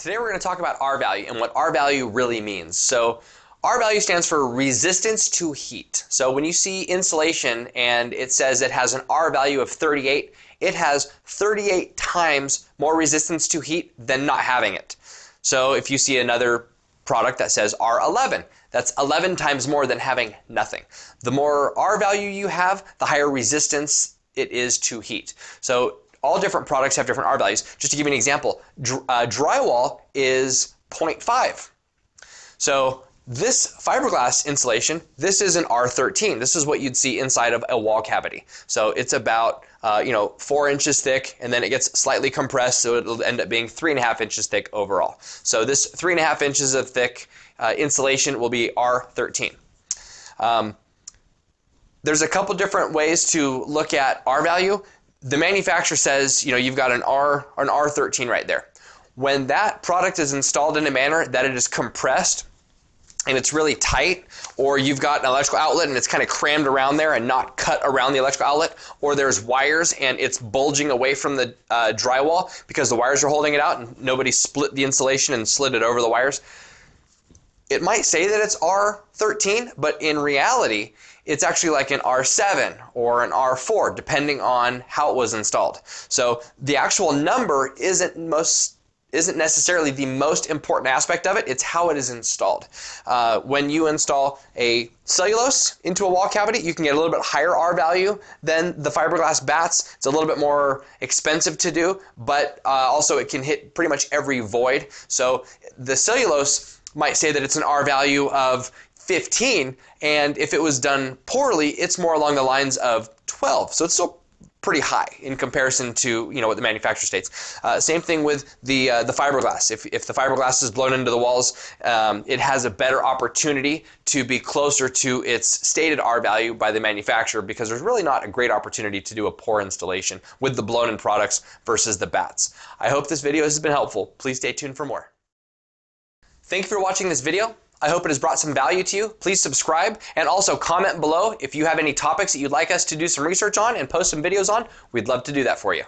Today we're going to talk about R value and what R value really means. So R value stands for resistance to heat. So when you see insulation and it says it has an R value of 38, it has 38 times more resistance to heat than not having it. So if you see another product that says R11, that's 11 times more than having nothing. The more R value you have, the higher resistance it is to heat. So all different products have different R values. Just to give you an example, dr uh, drywall is 0.5. So this fiberglass insulation, this is an R13. This is what you'd see inside of a wall cavity. So it's about uh, you know four inches thick, and then it gets slightly compressed, so it'll end up being three and a half inches thick overall. So this three and a half inches of thick uh, insulation will be R13. Um, there's a couple different ways to look at R value the manufacturer says, you know, you've got an R an R13 right there. When that product is installed in a manner that it is compressed and it's really tight, or you've got an electrical outlet and it's kind of crammed around there and not cut around the electrical outlet, or there's wires and it's bulging away from the uh, drywall because the wires are holding it out and nobody split the insulation and slid it over the wires. It might say that it's R13, but in reality, it's actually like an R7 or an R4, depending on how it was installed. So the actual number isn't most isn't necessarily the most important aspect of it. It's how it is installed. Uh, when you install a cellulose into a wall cavity, you can get a little bit higher R value than the fiberglass batts. It's a little bit more expensive to do, but uh, also it can hit pretty much every void. So the cellulose might say that it's an R value of 15, and if it was done poorly, it's more along the lines of 12. So it's still pretty high in comparison to you know what the manufacturer states. Uh, same thing with the uh, the fiberglass. If, if the fiberglass is blown into the walls, um, it has a better opportunity to be closer to its stated R value by the manufacturer because there's really not a great opportunity to do a poor installation with the blown in products versus the batts. I hope this video has been helpful. Please stay tuned for more. Thank you for watching this video. I hope it has brought some value to you. Please subscribe and also comment below if you have any topics that you'd like us to do some research on and post some videos on. We'd love to do that for you.